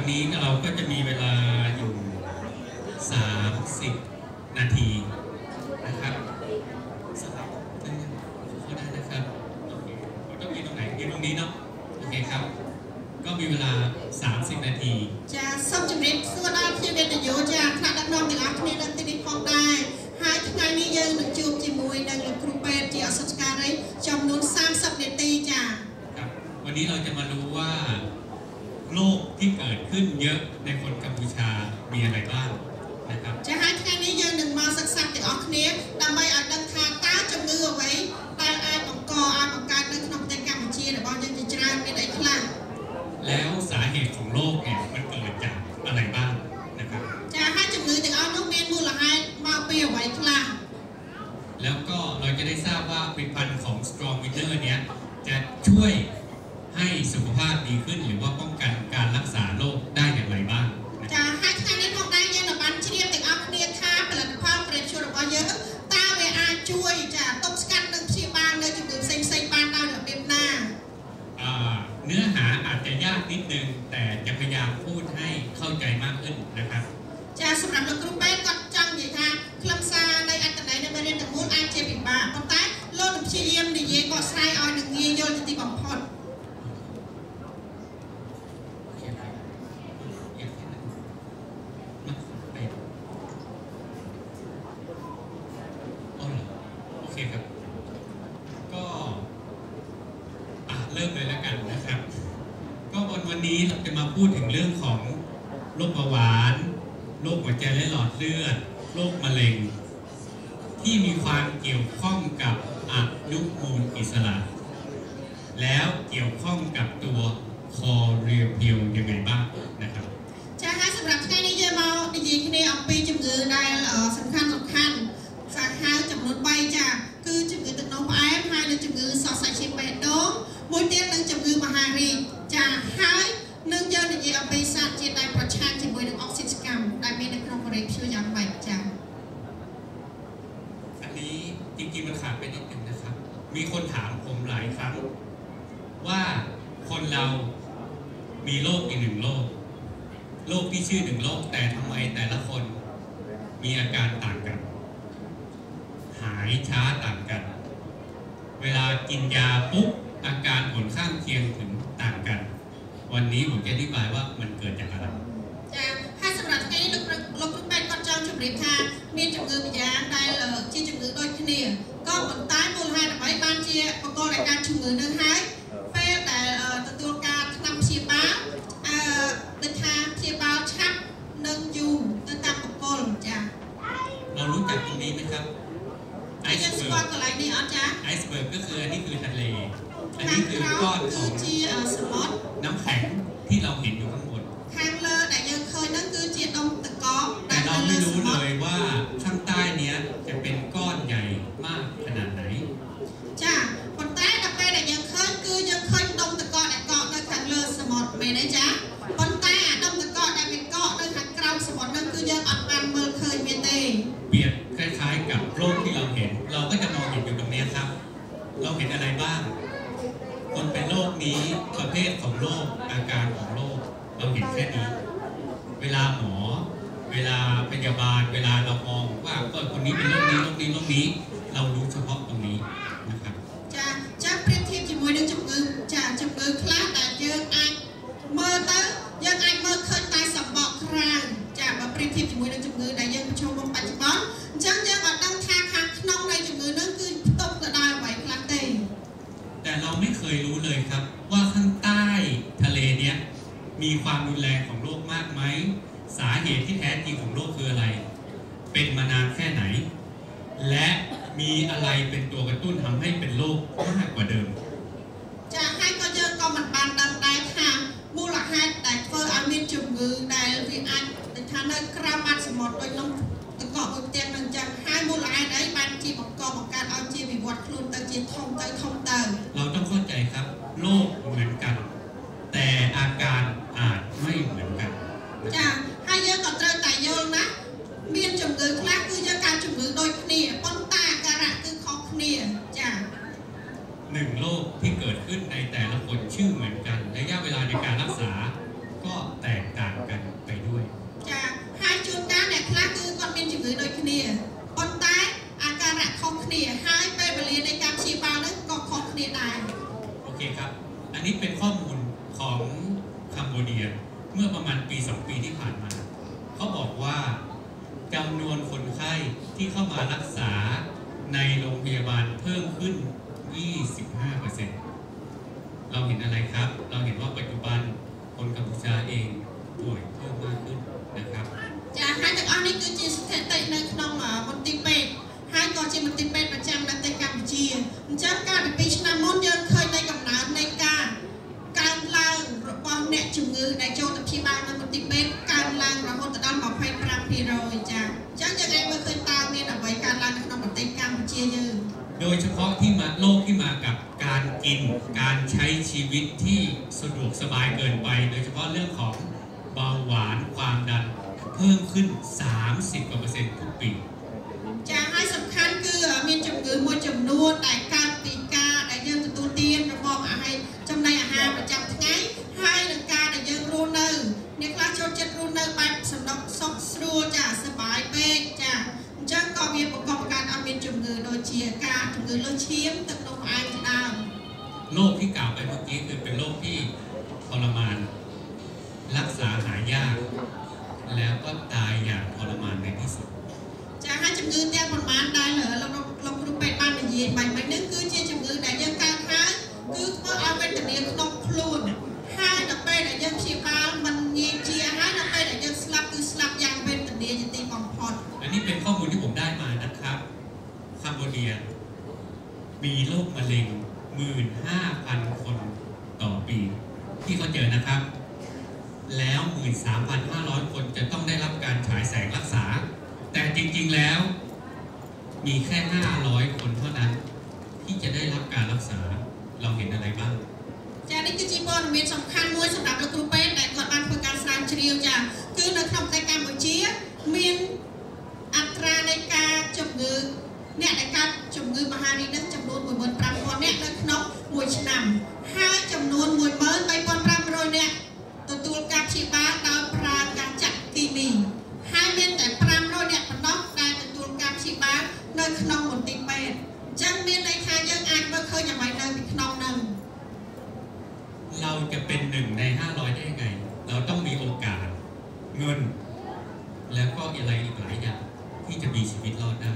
วันนี้เราก็จะมีเวลาอยู่ 30 นาทีนะครับสลับนั่นก็ได้นะครับโอเคต้องยืนตรงไหนยืนตรงนี้เนาะโอเคครับ ก็มีเวลา 30 นาที ចាសូមជម្រាបសួរដល់ភ្ញៀវកិត្តិយសចាថ្នាក់ដឹកនាំទាំងអស់គ្នានៅទីនេះផងដែរហើយថ្ងៃនេះយើងនឹងជួបជាមួយនឹងលោកគ្រូពេទ្យជាអសិទ្ធការីចំនួន30នាទីចា ครับ วันนี้เราจะมารู้ว่า โรคที่เกิดขึ้นเยอะในคนกัมพูชามีอะไรบ้างนะครับ ចាហើយថ្ងៃនេះយើងនឹងមកសិក្សាទាំងអស់គ្នាដើម្បីឲ្យដឹង យើងនិយាយអំពីសារជាតិដែលប្រឆាំងជាមួយនឹងអុកស៊ីតកម្មដែលមាននៅក្នុងបរិយាកាសយ៉ាងម៉េចចា อันนี้จริงๆมันขาดไปนิดนึงนะครับ มีคนถามผมหลายครั้ง ว่าคนเรามีโรคอีกหนึ่งโรค โรคที่ชื่อหนึ่งโรคแต่ทำไมแต่ละคนมีอาการต่างกัน หายช้าต่างกัน เวลากินยาปุ๊บอาการผลข้างเคียงถึงต่างกัน วันนี้ผมจะอธิบายว่ามันเกิดจากอะไร ចាហើយសម្រាប់ថ្ងៃនេះលោកលោកគ្រូពេទ្យគាត់ចង់ជម្រាបថាមានជំងឺម្យ៉ាងដែលអឺជាជំងឺដូចគ្នាក៏ប៉ុន្តែមូលហេតុអ្វីបានជាបង្កឲ្យកើតជំងឺនឹងហើយ ន្លែងនេះអត់ចា ไอซ์เบิร์กก็คืออันนี้คือทะเล อัน ខា นี้ ង คือ ក្រោ ก้อ ម นข គឺ อง ជាអឺសមុទ្រ น้ำแข็งที่เราเห็นอยู่ข้างบน ខាងលើដែលយើងឃើញហ្នឹងគឺជាដុំទឹក ក ความรุนแรงของโรคมากไหมสาเหตุที่แท้จริงของโรคคืออะไร เป็นมานานแค่ไหน และมีอะไรเป็นตัวกระตุ้นทำให้เป็นโรคมากกว่าเดิม ចាហើយក៏យើងក៏មិនបានដឹងដែរថាមូលហេតុដែលធ្វើឲ្យមានជំងឺដែលវាអាចដូចថានៅក្រៅមាត់សមុទ្រដូចក្នុងតកកមួយផ្ទះនឹងអញ្ចឹងហើយមូលហេតុអីបានជាបង្កបង្កើតឲ្យជាវិវត្តខ្លួនទៅជាធំទៅធំទៅ การใช้ชีวิตที่สะดวกสบายเกินไป โดยเฉพาะเรื่องของเบาหวานความดัน เพิ่มขึ้น 30กว่าเปอร์เซ็นต์ทุกปี ចាហើយសំខាន់គឺមានជំងឺមួយចំនួនដែលកើតពីការដែលយើងទទួលទានរបស់អាហារចំណីអាហារប្រចាំថ្ងៃហើយនឹងការដែលយើងរស់នៅអ្នកខ្លះចូលចិត្តរស់នៅបែបសំដុកសុខស្រួលចាសប្បាយពេកចាអញ្ចឹងក៏វាបង្កបង្កើនឲ្យមានជំងឺដូចជាការជំងឺលើសឈាមទឹកនោមផ្អែមជាដើម โรคที่กล่าวไปเมื่อกี้คือเป็นโรคที่ทรมาน รักษาหายาก แล้วก็ตายอย่างทรมานในที่สุดจะให้จำเงินแต่ผลมานได้เหรอเราเราเราคุณไปบ้านเย็นไปไม่นนึกคือเชื่อจำเงินแต่ยังการหาคือเมื่อเอาไปถึงเรียนองพลูนห้าดับไปแต่ยังชีบามันเงียบเชียห้าดัไปแต่ยังสลับคือสลับยังเป็นถึงเรียนจะตีมองพอดอันนี้เป็นข้อมูลที่ผมได้มานะครับคัมโบเดียมีโรคมะเร็ง 15,000 คนต่อปี ที่เขาเจอนะครับ แล้ว 13,500 คนจะต้องได้รับการฉายแสงรักษา แต่จริงๆแล้ว มีแค่ 500 คนเท่านั้น ที่จะได้รับการรักษา เราเห็นอะไรบ้าง ចានេះគឺជាព័ត៌មានសំខាន់មួយសម្រាប់លោកគ្រូពេទ្យដែលគាត់បានធ្វើការស្រាវជ្រាវចាគឺនៅក្នុងប្រទេសកម្ពុជាមានអត្រានៃការជំងឺ អ្នកដែលកើតជំងឺមហារីកនេះចំនួន15,000នាក់នៅក្នុងមួយឆ្នាំហើយចំនួន13,500នាក់ទទួលការព្យាបាលដោយប្រើការចាក់គីមីហើយមានតែ500នាក់ប៉ុណ្ណោះដែលទទួលការព្យាបាលនៅក្នុងមន្ទីរពេទ្យអញ្ចឹងមានន័យថាយើងអាចមើលឃើញអ្វីនៅពីក្នុងហ្នឹង เราจะเป็นหนึ่งใน 500 ได้ยังไง เราต้องมีโอกาส เงิน แล้วก็อะไรอีกหลายอย่างที่จะมีชีวิตรอดได้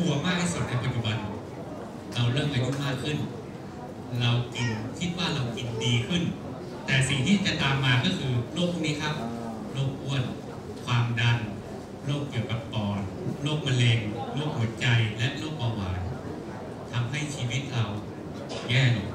กลัวมากที่สุดในปัจจุบัน เราเริ่มอายุมากขึ้น เรากินคิดว่าเรากินดีขึ้น แต่สิ่งที่จะตามมาก็คือโรคพวกนี้ครับโรคอ้วน ความดันโรคเกี่ยวกับปอดโรคมะเร็งโรคหัวใจและโรคเบาหวานทำให้ชีวิตเราแย่ลง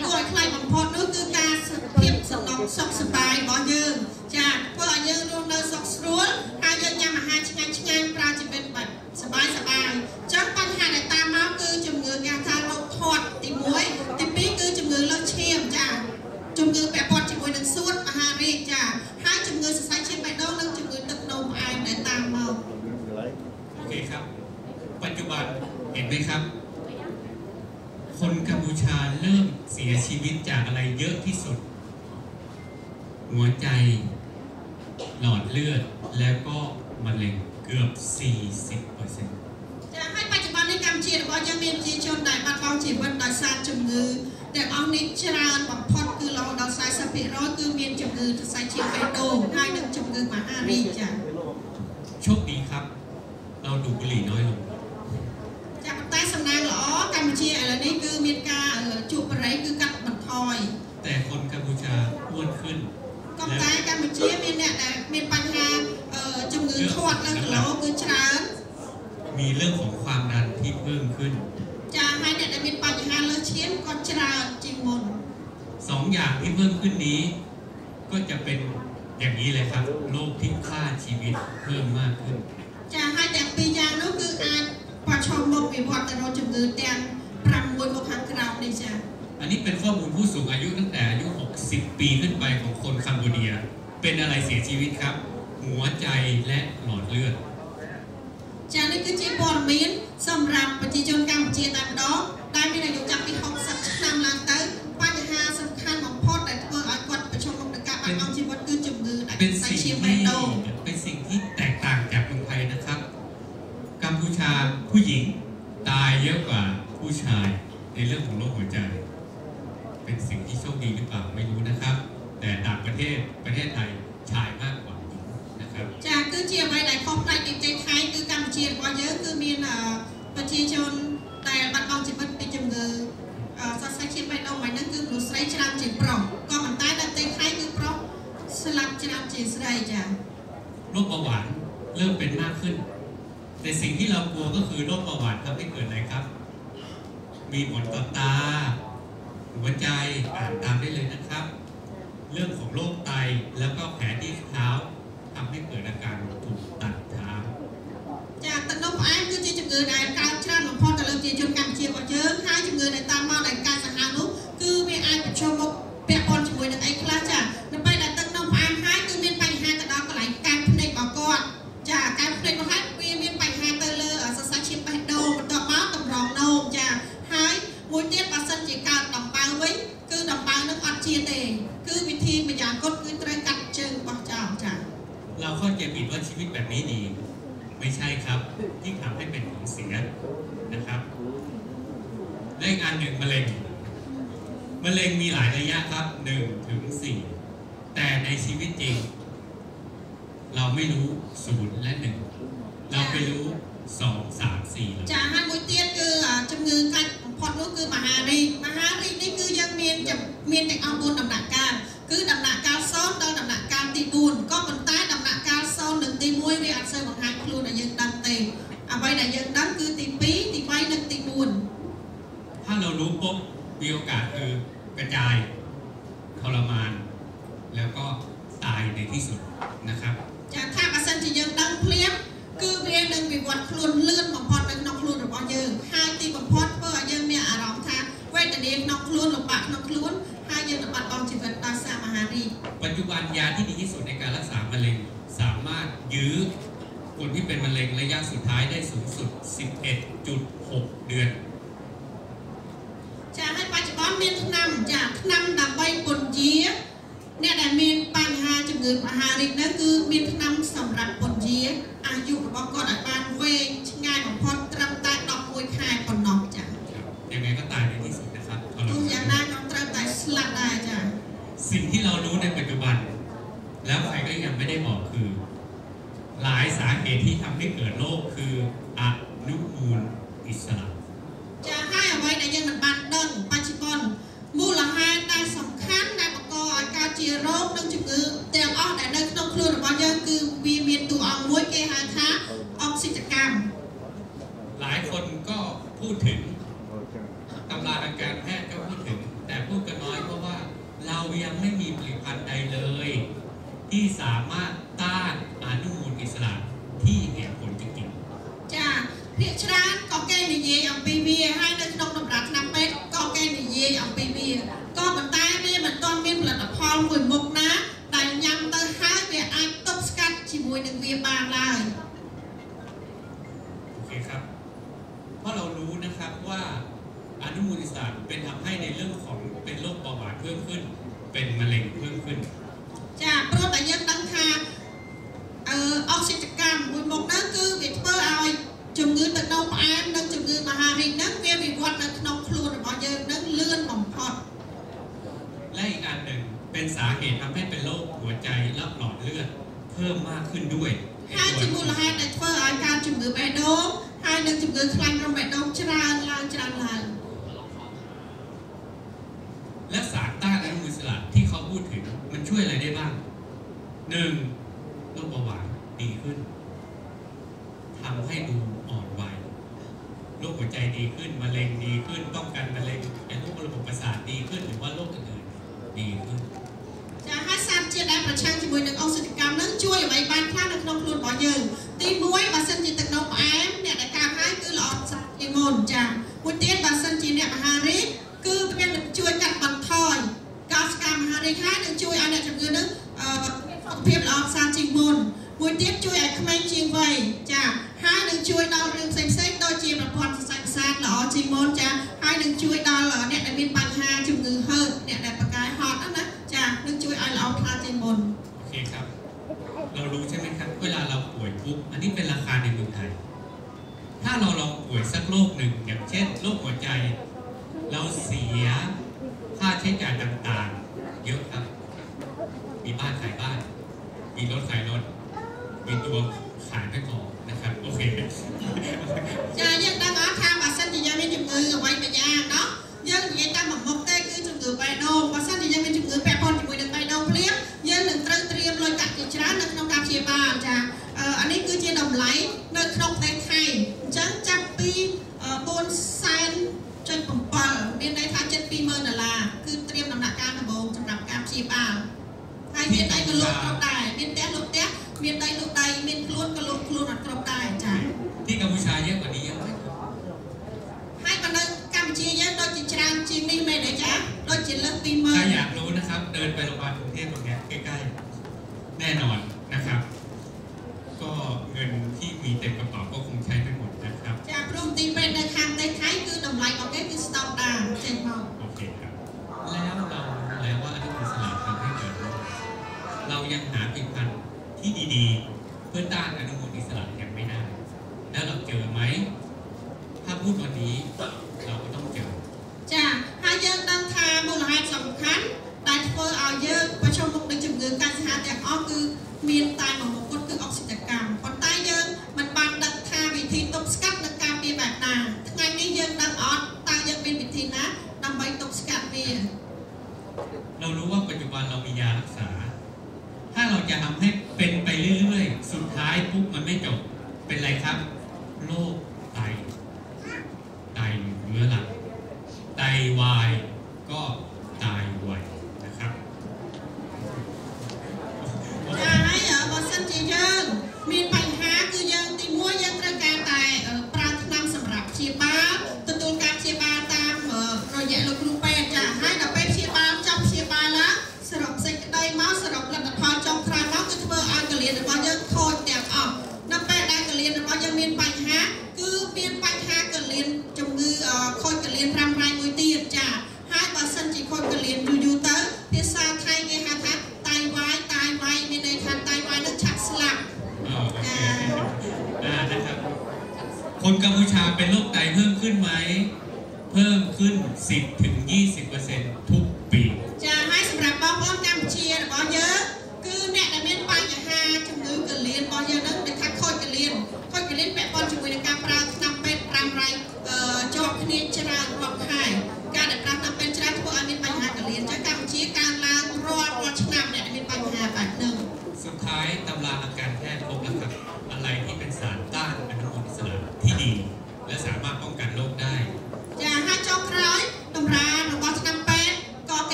គួរឲ្យខ្លាចបំផុតនោះគឺការភាពសំណុកសុខសប្បាយរបស់យើងចាធ្វើឲ្យយើងរស់នៅសុខស្រួលហើយយើងញ៉ាំអាហារឆ្ងាញ់ឆ្ងាញ់ប្រើជីវិតបែបសប្បាយសប្បាយអញ្ចឹងបញ្ហាដែលតាមមកគឺជំងឺគេហៅថារោគធាត់ទី1 ชีวิตจากอะไรเยอะที่สุด หัวใจ หลอดเลือด แล้วก็มะเร็งเกือบ 40% ចាហើយបច្ចុប្បន្ននេះកម្ពុជារបស់យើងមានប្រជាជនដែលបាត់បង់ជីវិតដោយសារជំងឺទាំងអស់នេះច្រើនបំផុតគឺរហូតដល់40%គឺមានជំងឺសរសៃឈាមបេះដូងហើយនិងជំងឺមហារីកចា โชคดีครับ เราดูดบุหรี่น้อยลง ចាប៉ុន្តែសំណាងល្អ มีปัญหาจมือนทอดแล้วกระล้คือชรามีเรื่องของความดันที่เพิ่มขึ้น จะให้เด็กมีปัญหาเลือดเชี่ยนก็ชราจริงหมดสองอย่างที่เพิ่มขึ้นนี้ ก็จะเป็นอย่างนี้เลยครับโรคที่ฆ่าชีวิตเพิ่มมากขึ้น จะให้เด็กปียางนั่นคืออารประชมบกวิวัฒน์แต่เราจมือนแต่งปรำมวยกับพังกราวในจ้ะอันนี้เป็นข้อมูลผู้สูงอายุตั้งแต่อายุ 60 ปีขึ้นไปของคนคัมบูเดีย เป็นอะไรเสียชีวิตครับ หัวใจและหลอดเลือดจากนี้ก็จีบอลมีนสำหรับ แต่สิ่งที่เรากลัวก็คือโรคเบาหวานทำให้เกิดอะไรครับ มีผลต่อตา หัวใจอ่านตามได้เลยนะครับ เรื่องของโรคไตแล้วก็แผลที่เท้าทำให้เกิดอาการถูกตัดเท้า เจมิดว่าชีวิตแบบนี้ดี ไม่ใช่ครับ ที่ทำให้เป็นของเสียนะครับและอันหนึ่งมะเร็งมะเร็งมีหลายระยะครับหนึ่งถึงสี่แต่ในชีวิตจริง เราไม่รู้ศูนย์และหนึ่งเราไปรู้สองสามสี่จ้าห้างมุ้ยเตี้ยคือจำเงินกันพอนู้คือมหาริมหารินี่คือยังเมียนจะเมียนแต่เอาบนดำหนักการ คือดำหนักการซ้อนดาวดำหนักการตีดูนก็มัน มีโอกาสคือกระจายทรมาน แล้วก็ตายในที่สุดนะครับ ចាថាបើសិនជាយើងដឹងភ្លាមគឺវានឹងវិវត្តខ្លួនលឿនបំផុតនៅក្នុងខ្លួនរបស់យើងហើយទីបំផុតធ្វើឲ្យយើងមានអារម្មណ៍ថាវេទនាក្នុងខ្លួនលំបាកក្នុងខ្លួនហើយយើងនឹងបាត់បង់ជីវិតដោយសារមហារីក ปัจจุบันยาที่ดีที่สุดในการรักษามะเร็ง สามารถยื้อคนที่เป็นมะเร็งระยะสุดท้ายได้สูงสุด 11.6 năm đầm bay นี่ día nè đại miền ban hà chừng người hà định đó cứ miền năm sầm rạp cồn día à dụ của bọn con ở ban về ngay của con trăm tay đọc môi khai còn nọ นกจ้ะยังไงก็ตายในที่สุดนะครับทุกอย่างได้น้องตราตายสลับได้จ้ะสิ่งที่เรารู้ในปัจจุบัน แล้วใครก็ยังไม่ได้บอกคือ หลายสาเหตุที่ทำให้เกิดโรคคืออนุมูลอิสระจะให้เอาไว้ในยังมันบันเดิงปัจจุบัน มูลหายแต่สำคัญในประกอบการเจียโรคต้องจุกือเตียงอ้อแต่ในขนมครัวของเยอะคือวีเมียนตัวอองมวยเกหาคะออกศิจกรรม หลายคนก็พูดถึงตำราทางการแพทย์ก็พูดถึง แต่พูดกันน้อยเพราะว่า เรายังไม่มีผลิตภัณฑ์ใดเลย ที่สามารถต้านอนุมูลอิสระที่เห็นผลจริงจ้าพิจารณาก็แก้ในเยี่ยงปีเบียให้ในขนมน้ำรักนะ គ្នាក៏ប៉ុន្តែវាមិនទាន់មានផលិតផលមួយមុខណា ដែលញ៉ាំទៅហើយវាអាចទប់ស្កាត់ជាមួយនឹងវាបានឡើยโอเคครับเพราะเรารู้นะครับว่าอนุมูลอิสระเป็นทำให้ในเรื่องของเป็นโรคเบาหวานเพิ่มขึ้น เป็นมะเร็งเพิ่มขึ้น ขึ้นด้วยហើយជាមូแហេតុដែលធ្វើឲ្យការជំងឺបេះដូងហើយនិងជំងឺខ្លាំងក្នុងបេះដូងច្រើនឡើและสารต้านอนุมูลอิสระที่เขาพูดถึงมันช่วยอะไรได้บ้างหนึ่ง ซีมอนจ้าให้หนึ่งช่วยดอลล์เนี่ยได้มีปัญหาจุ่มเงือเฮิร์เนี่ยได้ประกายฮอตนะจ้าหนึ่งช่วยไอเราพาซีมอนโอเคครับ เรารู้ใช่ไหมครับ เวลาเราป่วยปุ๊บอันนี้เป็นราคาในเมืองไทย ถ้าเราลองป่วยสักโรคหนึ่งอย่างเช่นโรคหัวใจ เราเสียค่าใช้จ่ายต่างๆ เยอะครับ มีบ้านขายบ้าน มีรถขายรถ លោកគ្រប់ដែរមានផ្ទះលោកផ្ទះមានដីលោកដីមានខ្លួនក៏លោកខ្លួនអត់គ្រប់ដែរចា៎ទីកម្ពុជាយើងក៏និយាយហើយហើយបើនៅកម្ពុជាយើងដូចជាច្រើនជាងនេះមែនទេចា៎ដូចជាលើសពី10000តែយ៉ាងនោះนะครับเดินไปโรงพยาบาลกรุงเทพตรงเนี้ยใกล้ๆแน่นอน ตาแต่ระบบอิสระ มีไป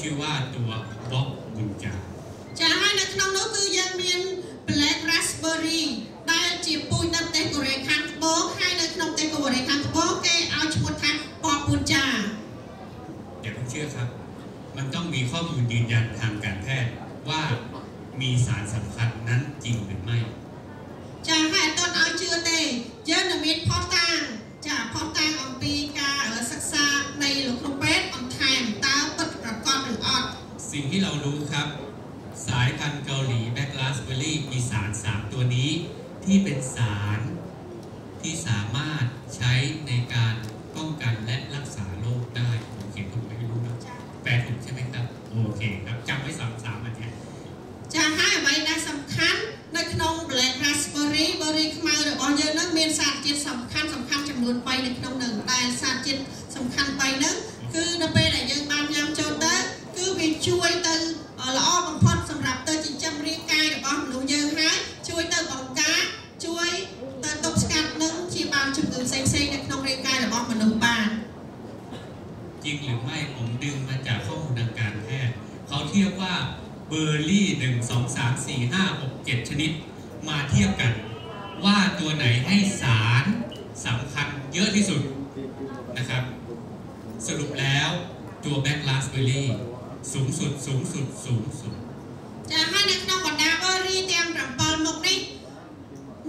ชื่อว่าตัวบ็อกบุญจา ចាហើយនៅក្នុងនោះគឺយើងមាន Black Raspberry ដែលជាពូជនៅប្រទេសកូរ៉េខាងត្បូងហើយនៅក្នុងប្រទេសកូរ៉េខាងត្បូងគេឲ្យឈ្មោះថាពពពូចា อย่าเพิ่งเชื่อครับ มันต้องมีข้อมูลยืนยันทางการแพทย์ว่ามีสารสำคัญนั้นจริงหรือไม่ รู้ครับ สายพันธุ์เกาหลีแบล็กลาสเบอรี่ มีสาร 3 ตัวนี้ ที่เป็นสารที่สามารถใช้ในการป้องกันและรักษาโรคได้ผมเขียนถูกไหมไม่รู้นะแปลถูกใช่ไหมครับ โอเคครับจำไว้สามสามอันนี้จะให้ไว้ได้สำคัญในขนมแบล็กลาสเบอรี่บรี่ขมายหรือออเยอร์นั้นมีสารเจ็ดสำคัญสำคัญจำนวนไปในขนม นะครับ สรุปแล้วตัวแบ็กลาสเบอร์รี่สูงสุดสูงสุดสูงสุด ចាហើយនៅក្នុងបណ្ដា Berry ទាំង7មុខនេះ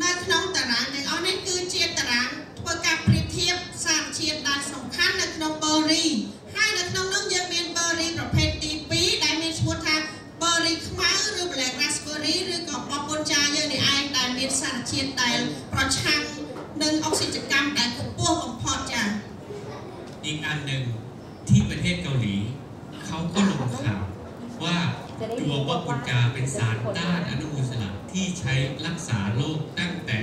នៅក្នុងតារាងទាំងអស់នេះគឺជាតារាងធ្វើការប្រៀបធៀបសារជាតិដែលសំខាន់នៅក្នុង Berry ហើយនៅក្នុងនោះយើងមាន Berry ប្រភេទទី2ដែលមានឈ្មោះថា Berry ខ្មៅឬ Black Raspberry ឬក៏បបពុនចាយើងនេះឯងដែលមានសារជាតិដែលប្រឆាំងនឹងអុកស៊ីតកម្មដែលខ្ពស់បំផុតចា อีกอันหนึ่งที่ประเทศเกาหลี เขาก็ลงข่าวว่าตัววัคปุจาเป็นสารต้านอนุมูลอิสระที่ใช้รักษาโรคตั้งแต่